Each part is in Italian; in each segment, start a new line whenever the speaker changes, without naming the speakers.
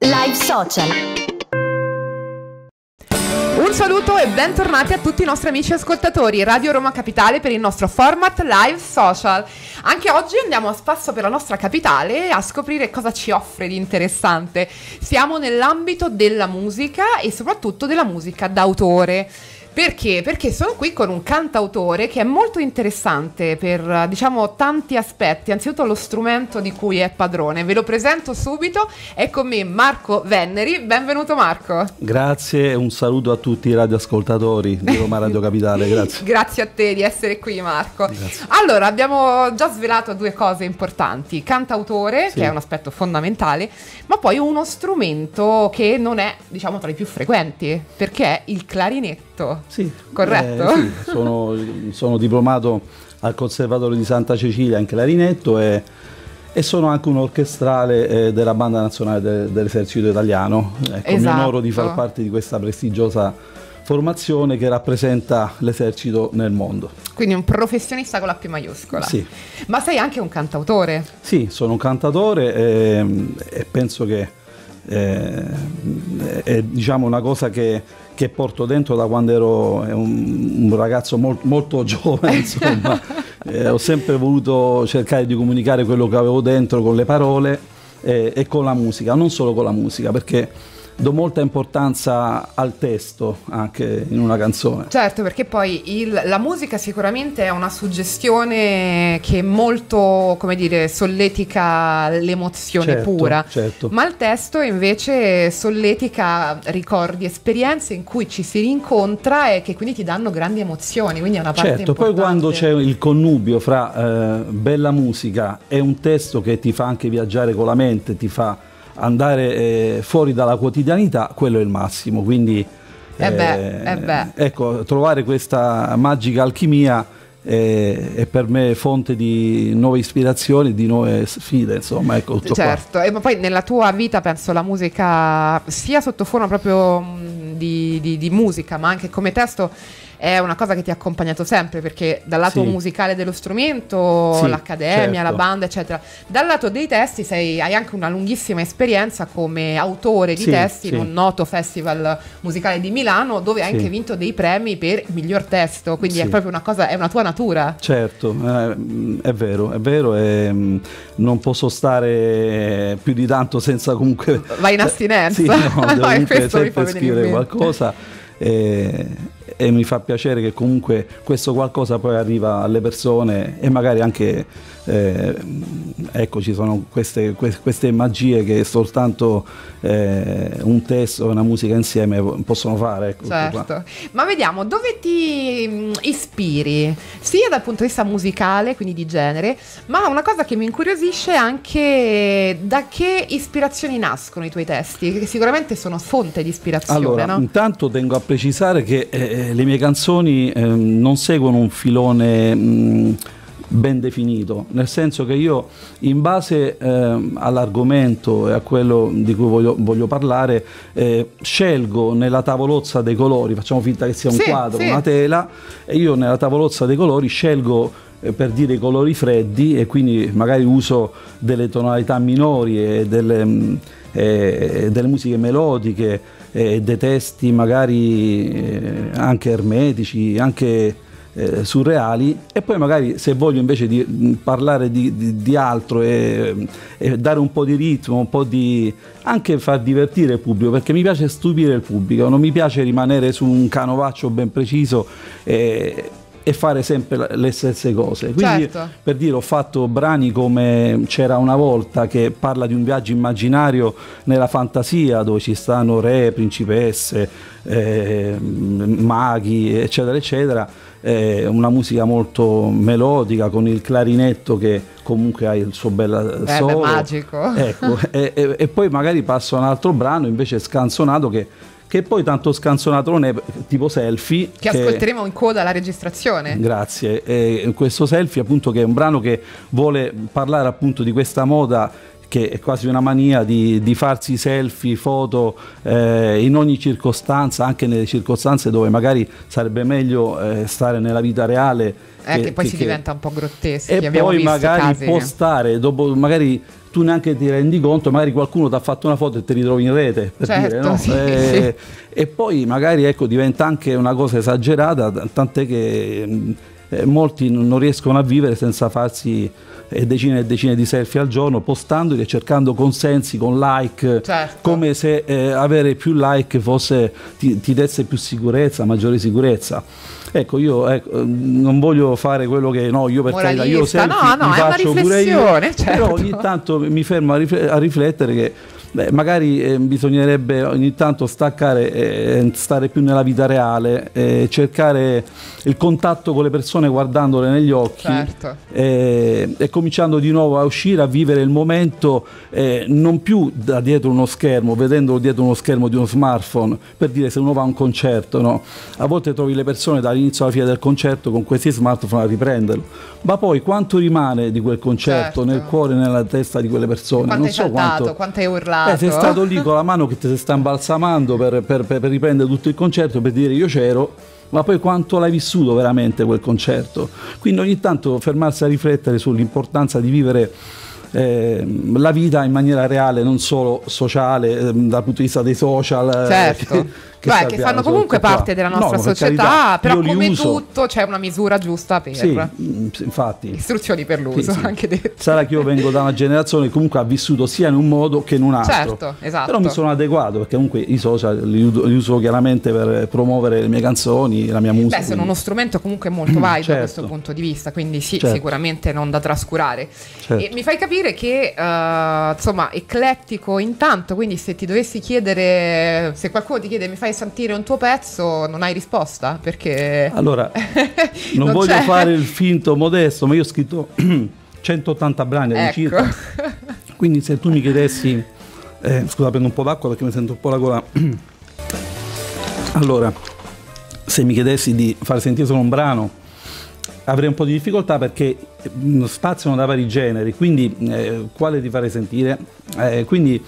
Live Social.
Un saluto e bentornati a tutti i nostri amici ascoltatori Radio Roma Capitale per il nostro format live social. Anche oggi andiamo a spasso per la nostra capitale a scoprire cosa ci offre di interessante. Siamo nell'ambito della musica e soprattutto della musica d'autore. Perché? Perché sono qui con un cantautore che è molto interessante per, diciamo, tanti aspetti. Anzitutto lo strumento di cui è padrone. Ve lo presento subito. È con me Marco Venneri. Benvenuto Marco.
Grazie e un saluto a tutti i radioascoltatori di Roma Radio Capitale. Grazie.
Grazie a te di essere qui Marco. Grazie. Allora, abbiamo già svelato due cose importanti. Cantautore, sì. che è un aspetto fondamentale, ma poi uno strumento che non è, diciamo, tra i più frequenti, perché è il clarinetto.
Sì,
corretto?
Eh, sì. Sono, sono, diplomato al Conservatorio di Santa Cecilia in clarinetto e, e sono anche un orchestrale eh, della Banda Nazionale de, dell'Esercito Italiano. Ecco, esatto. mi onoro di far parte di questa prestigiosa formazione che rappresenta l'esercito nel mondo.
Quindi un professionista con la P maiuscola.
Sì.
Ma sei anche un cantautore?
Sì, sono un cantautore e, e penso che eh, è diciamo una cosa che che porto dentro da quando ero un, un ragazzo molt, molto giovane, insomma. eh, ho sempre voluto cercare di comunicare quello che avevo dentro con le parole eh, e con la musica, non solo con la musica, perché do molta importanza al testo anche in una canzone.
Certo, perché poi il, la musica sicuramente è una suggestione che molto, come dire, solletica l'emozione
certo,
pura,
certo.
ma il testo invece solletica ricordi, esperienze in cui ci si rincontra e che quindi ti danno grandi emozioni, quindi è una parte
certo,
importante.
poi quando c'è il connubio fra eh, bella musica e un testo che ti fa anche viaggiare con la mente, ti fa andare eh, fuori dalla quotidianità, quello è il massimo. Quindi
eh beh, eh beh.
Ecco, trovare questa magica alchimia è, è, per me fonte di nuove ispirazioni, di nuove sfide, insomma, ecco tutto
Certo,
qua.
e ma poi nella tua vita penso la musica sia sotto forma proprio di, di, di musica, ma anche come testo è una cosa che ti ha accompagnato sempre perché dal lato sì. musicale dello strumento, sì, l'accademia, certo. la banda, eccetera, dal lato dei testi sei, hai anche una lunghissima esperienza come autore di sì, testi in un noto festival musicale di Milano dove hai anche vinto dei premi per il miglior testo, quindi è proprio una cosa, è una tua natura.
Certo, eh, è vero, è vero e mm, non posso stare più di tanto senza comunque...
Vai in astinenza.
Sì, no, no, sempre scrivere qualcosa. E, e mi fa piacere che comunque questo qualcosa poi arriva alle persone e magari anche eh, ecco ci sono queste, queste, magie che soltanto eh, un testo e una musica insieme possono fare. Ecco,
certo. Ma vediamo dove ti mm, ispiri, sia dal punto di vista musicale, quindi di genere, ma una cosa che mi incuriosisce è anche da che ispirazioni nascono i tuoi testi, che sicuramente sono fonte di ispirazione.
Allora,
no?
intanto tengo a precisare che eh, le mie canzoni eh, non seguono un filone... Mh, mm, ben definito, nel senso che io in base eh, all'argomento e a quello di cui voglio, voglio parlare eh, scelgo nella tavolozza dei colori, facciamo finta che sia un sì, quadro, sì. una tela, e io nella tavolozza dei colori scelgo eh, per dire i colori freddi e quindi magari uso delle tonalità minori e delle, mm, eh, delle musiche melodiche e dei testi magari eh, anche ermetici, anche eh, surreali. E poi magari se voglio invece di mh, parlare di, di, di altro e, e, dare un po' di ritmo, un po' di anche far divertire il pubblico perché mi piace stupire il pubblico, non mi piace rimanere su un canovaccio ben preciso e, e fare sempre le stesse cose. Quindi
certo.
per dire ho fatto brani come C'era una volta che parla di un viaggio immaginario nella fantasia dove ci stanno re, principesse, eh, maghi, eccetera, eccetera. Eh, una musica molto melodica con il clarinetto che comunque ha il suo bel solo.
Beh, magico.
Ecco, e, e, e poi magari passo a un altro brano invece scanzonato che che poi tanto scanzonato non è tipo selfie
che, che ascolteremo in coda alla registrazione.
Grazie. E questo selfie appunto che è un brano che vuole parlare appunto di questa moda che è quasi una mania di, di farsi selfie, foto eh, in ogni circostanza, anche nelle circostanze dove magari sarebbe meglio eh, stare nella vita reale.
Eh, che, che poi che, si diventa un po' grotteschi.
E poi magari postare, dopo magari tu neanche ti rendi conto, magari qualcuno ti ha fatto una foto e ti ritrovi in rete, per
Certo,
dire, no?
sì,
Eh, E poi magari ecco, diventa anche una cosa esagerata, tant'è che mh, eh, molti non riescono a vivere senza farsi eh, decine e decine di selfie al giorno, postandoli e cercando consensi con like,
Certo.
come se eh, avere più like fosse, ti, ti desse più sicurezza, maggiore sicurezza. Ecco, io ecco, non voglio fare quello che no, io per carità, io
Moralista,
selfie
no, no,
mi faccio pure io,
certo.
però ogni tanto mi fermo a riflettere che beh, magari eh, bisognerebbe ogni tanto staccare e stare più nella vita reale, e cercare il contatto con le persone guardandole negli occhi
Certo.
e, e cominciando di nuovo a uscire a vivere il momento eh, non più da dietro uno schermo, vedendolo dietro uno schermo di uno smartphone, per dire se uno va a un concerto, no? a volte trovi le persone dall'inizio alla fine del concerto con questi smartphone a riprenderlo, ma poi quanto rimane di quel concerto
Certo.
nel cuore e nella testa di quelle persone?
Quanto
non
hai
so
saltato,
quanto...
quanto hai urlato.
Eh, sei stato lì con la mano che ti si sta imbalsamando per, per- per- per riprendere tutto il concerto, per dire io c'ero, ma poi quanto l'hai vissuto veramente quel concerto? Quindi ogni tanto fermarsi a riflettere sull'importanza di vivere eh, la vita in maniera reale, non solo sociale, ehm, dal punto di vista dei social. eh,
Certo. Beh, che
sappiamo,
fanno comunque parte della nostra
No, per
società,
carità,
però come
uso.
tutto c'è una misura giusta per
Sì, mm, infatti.
istruzioni per l'uso,
Sì, sì.
anche detto.
Sarà che io vengo da una generazione che comunque ha vissuto sia in un modo che in un altro.
Certo, esatto.
Però mi sono adeguato perché comunque i social li, uso- li uso chiaramente per promuovere le mie canzoni, la mia musica.
Beh, sono
quindi-
uno strumento comunque molto valido da
Certo.
questo punto di vista, quindi sì,
Certo.
sicuramente non da trascurare.
Certo.
E mi fai capire che, eh, insomma, eclettico intanto, quindi se ti dovessi chiedere, se qualcuno ti chiede mi fai sentire un tuo pezzo, non hai risposta, perché...
Allora, non,
Non
voglio fare il finto modesto, ma io ho scritto 180 brani
Ecco.
all'incirca. Quindi se tu mi chiedessi, eh, scusa prendo un po' d'acqua perché mi sento un po' la gola. allora, se mi chiedessi di far sentire solo un brano, avrei un po' di difficoltà perché spaziano da vari generi, quindi eh, quale ti farei sentire? Eh, quindi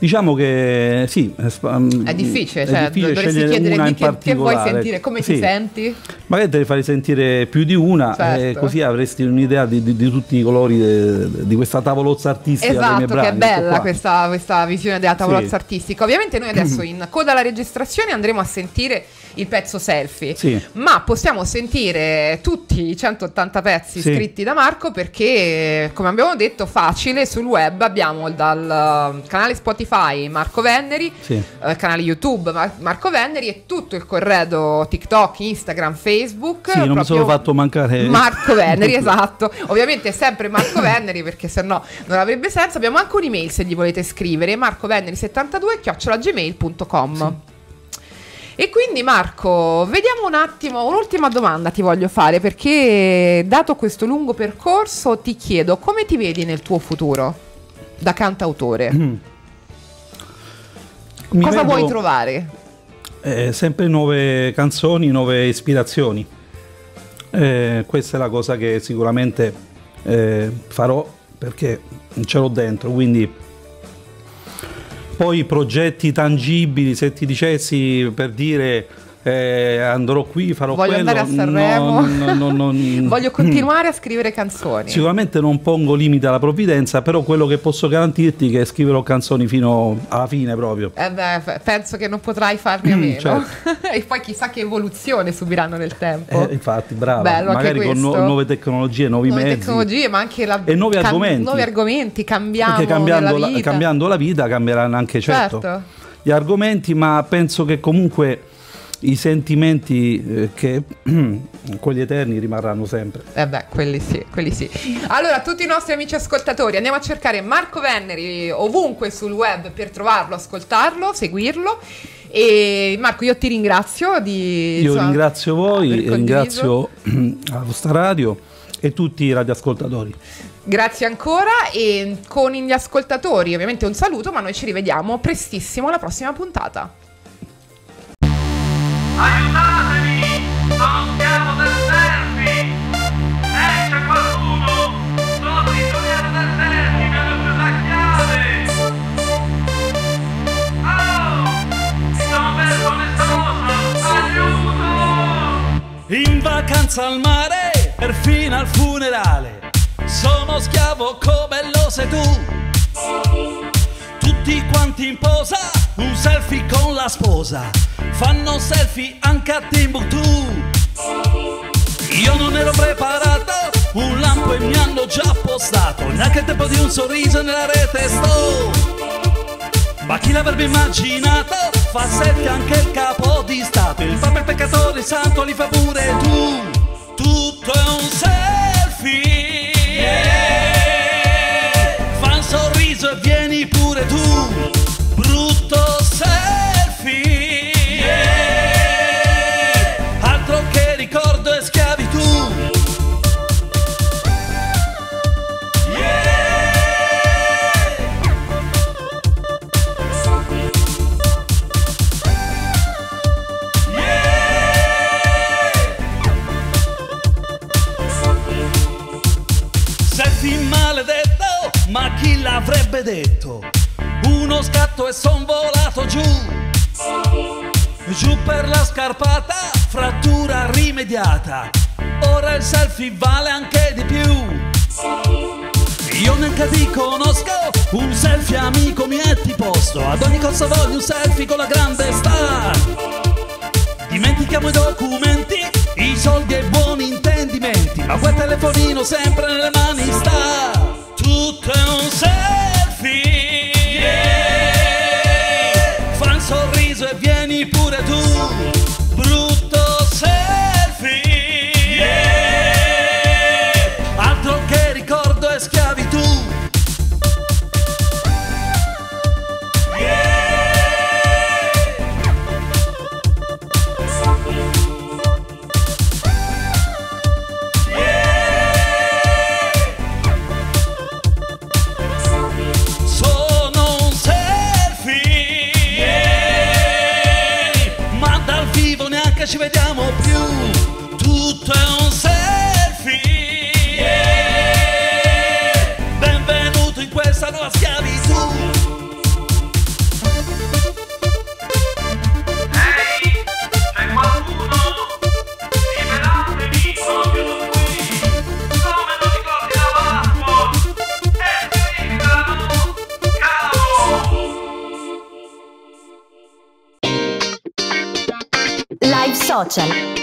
diciamo che sì, è, spa-
È difficile,
è
cioè
difficile
dovresti chiedere
una
di che, che vuoi sentire, come
Sì.
ti senti?
Magari te ne farei sentire più di una,
Certo.
e così avresti un'idea di, di- di tutti i colori de- di questa tavolozza artistica
Esatto, che
brani.
è
ecco
bella questa, questa visione della tavolozza
Sì.
artistica. Ovviamente noi adesso in coda alla registrazione andremo a sentire il pezzo selfie,
Sì.
ma possiamo sentire tutti i 180 pezzi scritti da Marco perché, come abbiamo detto, facile sul web abbiamo dal eh, canale Spotify Marco Venneri,
Sì.
eh, canale YouTube Mar- Marco Venneri e tutto il corredo TikTok, Instagram, Facebook.
Sì, non mi sono fatto mancare
Marco Venneri, esatto. Ovviamente è sempre Marco Venneri perché sennò non avrebbe senso. Abbiamo anche un'email se gli volete scrivere, marcovenneri72 chiocciolagmail.com. E quindi Marco, vediamo un attimo, un'ultima domanda ti voglio fare perché dato questo lungo percorso ti chiedo come ti vedi nel tuo futuro da cantautore?
Mi
Cosa
vedo,
vuoi trovare?
eh, sempre nuove canzoni, nuove ispirazioni. Eh, questa è la cosa che sicuramente eh, farò perché ce l'ho dentro, quindi poi progetti tangibili, se ti dicessi per dire eh, andrò qui, farò
Voglio
quello,
andare a Sanremo.
no, no, no,
Voglio continuare a scrivere canzoni.
Sicuramente non pongo limite alla provvidenza, però quello che posso garantirti è che scriverò canzoni fino alla fine proprio.
Eh beh, penso che non potrai farne a
Mm,
meno.
certo.
e poi chissà che evoluzione subiranno nel tempo.
Eh, infatti, brava.
Bello
Magari con nu- nuove tecnologie, nuovi,
Nuove
mezzi.
tecnologie, ma anche la-
E nuovi argomenti.
nuovi argomenti, cambiamo
Perché cambiando la,
vita.
cambiando la vita cambieranno anche certo,
Certo.
gli argomenti, ma penso che comunque i sentimenti eh, che quelli eterni rimarranno sempre.
Eh beh, quelli sì, quelli sì. Allora, tutti i nostri amici ascoltatori, andiamo a cercare Marco Venneri ovunque sul web per trovarlo, ascoltarlo, seguirlo. E Marco, io ti ringrazio di
Io
insomma,
ringrazio voi, ringrazio la vostra radio e tutti i radioascoltatori.
Grazie ancora e con gli ascoltatori ovviamente un saluto, ma noi ci rivediamo prestissimo alla prossima puntata.
Vacanza al mare, perfino al funerale. Sono schiavo come lo sei tu.
Tutti quanti in posa, un selfie con la sposa. Fanno selfie anche a Timbuktu. Io non ero preparato, un lampo e mi hanno già postato. Neanche il tempo di un sorriso nella rete sto. Ma chi l'avrebbe immaginato? Fa selfie anche il capo di Stato. Il papa il peccatore, il santo li fa pure tu. Tutto è un selfie. Fa un sorriso e vieni pure tu. Brutto selfie. Giù per la scarpata, frattura rimediata. Ora il selfie vale anche di più. Io neanche ti conosco, un selfie amico mi è ti posto. Ad ogni cosa voglio un selfie con la grande star. Dimentichiamo i documenti, i soldi e i buoni intendimenti, ma quel telefonino sempre nelle mani sta. Tutto sorriso e
Social.